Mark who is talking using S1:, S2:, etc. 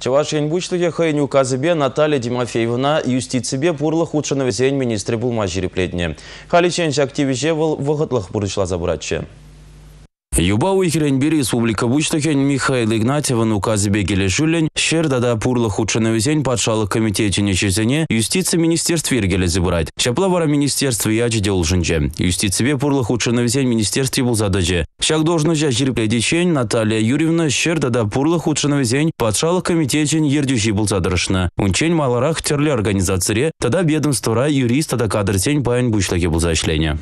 S1: Чавашин бучлыге хайню казыбе Наталья Димофеевна юстицибе пурлых учынывесен министрі булма жиреплетне. Халичен активиже выл вғытлық бұрышла забыратчы. Юба уйхеренбе республика бучлыген Михаил Игнатьевын указыбе келешулен, шердада пурлых учынывесен патшалық комитетіне чезене юстиция министерств ергелі забырать. Чапла вара министерство ячы должынче. Юстицибе пурлых учынывесен министерстве был задача. Шак должно жа жирепледичен Наталья Юрьевна шердада пурлых учынывесен патшалық комитетен ердюши был задырышна. Унчен маларах терлі организацире, тада ведомствора юрист тада кадрсен паян бучлыге был зашлене.